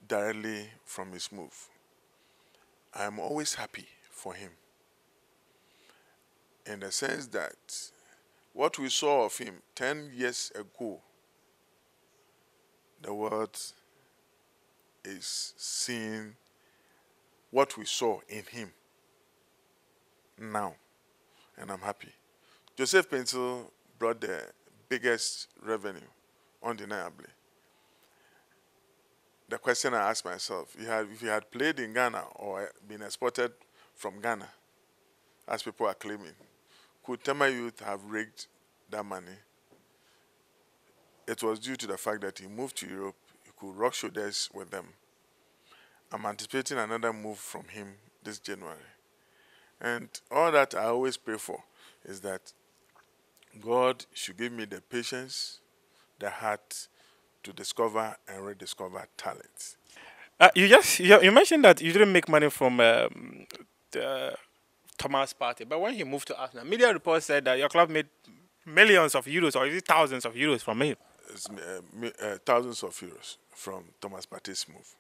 B: directly from his move. I'm always happy for him in the sense that what we saw of him 10 years ago, the world is seeing what we saw in him now, and I'm happy. Joseph Paintsil brought the biggest revenue, undeniably. The question I asked myself, if he had played in Ghana or been exported from Ghana, as people are claiming, could Tema Youth have rigged that money? It was due to the fact that he moved to Europe, could rock shoulders with them. I'm anticipating another move from him this January. And all that I always pray for is that God should give me the patience, the heart to discover and rediscover talent.
A: Uh, you just you, mentioned that you didn't make money from um, the Thomas Partey, but when he moved to Arsenal, media reports said that your club made millions of euros or it thousands of euros from him?
B: Uh, uh, thousands of euros from Thomas Partey's move,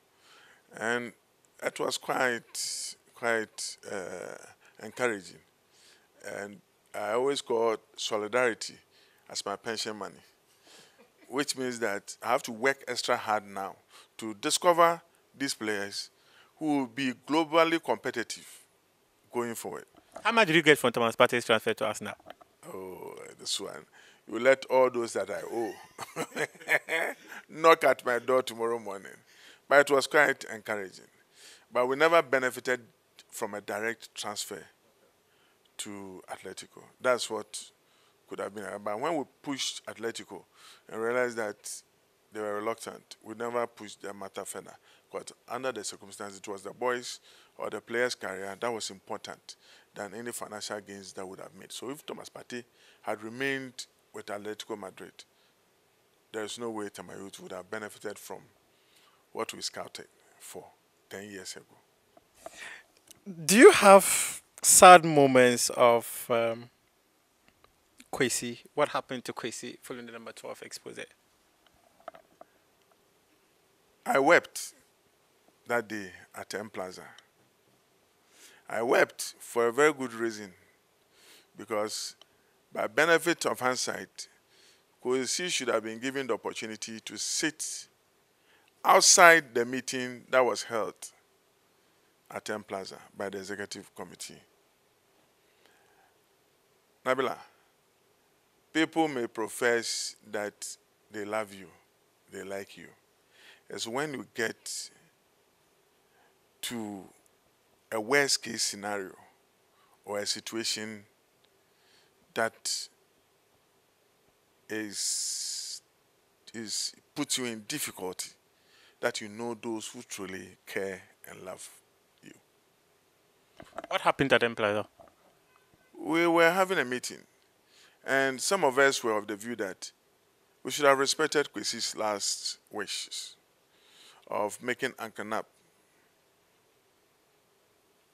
B: and it was quite quite uh, encouraging. And I always call solidarity as my pension money, which means that I have to work extra hard now to discover these players who will be globally competitive going forward.
A: How much did you get from Thomas Partey's transfer to us now?
B: Oh, this one. You let all those that I owe *laughs* knock at my door tomorrow morning. But it was quite encouraging. But we never benefited from a direct transfer to Atletico. That's what could have been. But when we pushed Atletico and realized that they were reluctant, we never pushed the matter further. But under the circumstances, it was the boys or the player's career that was important than any financial gains that would have made. So if Thomas Partey had remained with Atletico Madrid, there is no way Tema Youth would have benefited from what we scouted for 10 years ago.
A: Do you have sad moments of um, Kwesi? What happened to Kwesi following the number 12 expose?
B: I wept that day at M Plaza. I wept for a very good reason because by benefit of hindsight, Kwesi should have been given the opportunity to sit outside the meeting that was held at M Plaza by the executive committee. Nabila, people may profess that they love you, they like you. It's when you get to a worst case scenario or a situation that is is puts you in difficulty that you know those who truly care and love you.
A: What happened at M Plaza?
B: We were having a meeting, and some of us were of the view that we should have respected Kwesi's last wishes of making Ankanap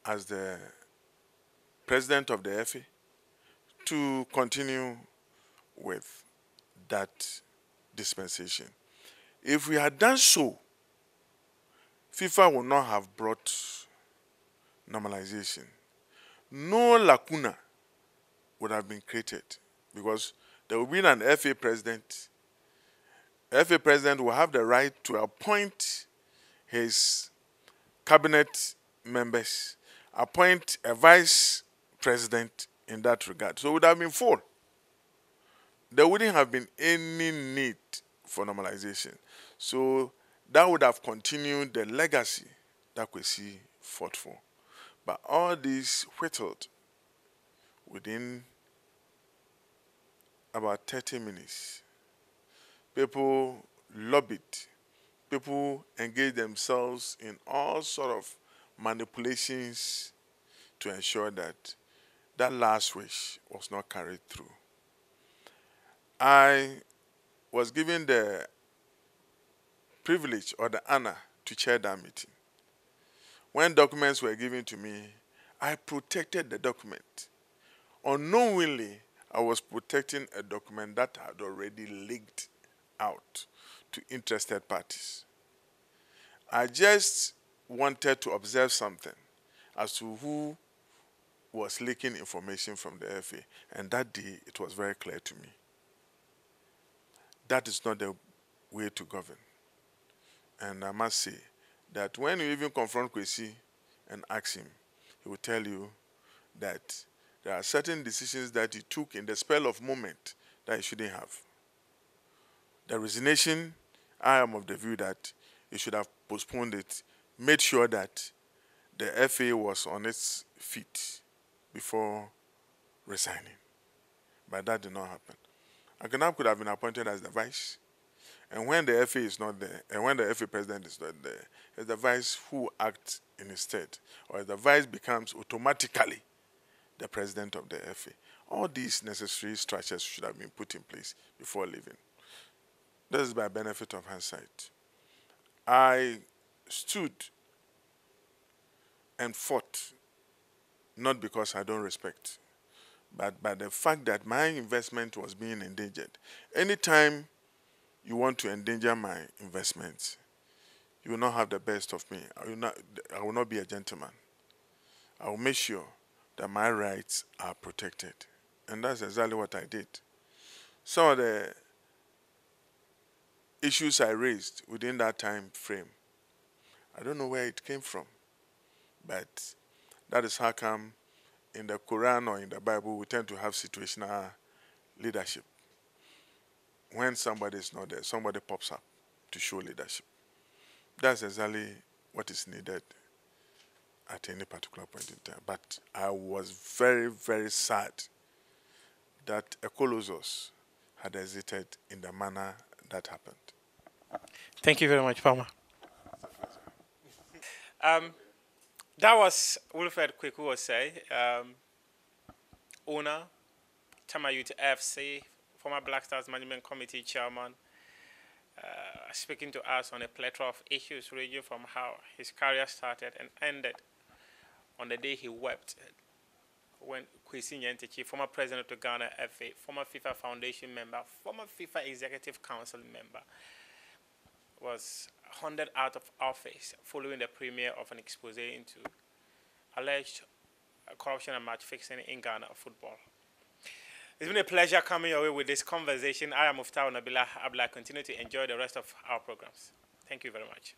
B: as the president of the FA to continue with that dispensation. If we had done so, FIFA would not have brought normalization. No lacuna would have been created because there will be an FA president. FA president will have the right to appoint his cabinet members appoint a vice president in that regard. So it would have been full. There wouldn't have been any need for normalization. So that would have continued the legacy that Kwesi fought for. But all this whittled within about 30 minutes. People lobbied. People engaged themselves in all sort of manipulations to ensure that that last wish was not carried through. I was given the privilege or the honor to chair that meeting. When documents were given to me, I protected the document. Unknowingly, I was protecting a document that had already leaked out to interested parties. I just wanted to observe something as to who was leaking information from the FA. And that day, it was very clear to me. That is not the way to govern. And I must say, that when you even confront Kwesi and ask him, he will tell you that there are certain decisions that he took in the spell of moment that he shouldn't have. The resignation, I am of the view that he should have postponed it, made sure that the FA was on its feet before resigning. But that did not happen. Akinab could have been appointed as the vice. And when the FA is not there, and when the FA president is not there, it's the vice who acts in his stead, or as the vice becomes automatically the president of the FA. All these necessary structures should have been put in place before leaving. This is by benefit of hindsight. I stood and fought, not because I don't respect, but by the fact that my investment was being endangered. Anytime you want to endanger my investments, you will not have the best of me. I will not, I will not be a gentleman. I will make sure that my rights are protected. And that's exactly what I did. Some of the issues I raised within that time frame, I don't know where it came from, but that is how come in the Quran or in the Bible we tend to have situational leadership. When somebody is not there, somebody pops up to show leadership. That's exactly what is needed at any particular point in time. But I was very, very sad that Ecolosos had exited in the manner that happened.
A: Thank you very much, Palmer. um, that was Wilfred was saying, um, owner, Tema Youth FC, former Black Stars Management Committee chairman, uh, speaking to us on a plethora of issues ranging from how his career started and ended on the day he wept when Kwesi Nyantakyi, former president of the Ghana FA, former FIFA Foundation member, former FIFA Executive Council member, was hunted out of office following the premiere of an expose into alleged corruption and match fixing in Ghana football. It's been a pleasure coming your way with this conversation. I am Muftawu Nabila Abdulai. Continue to enjoy the rest of our programs. Thank you very much.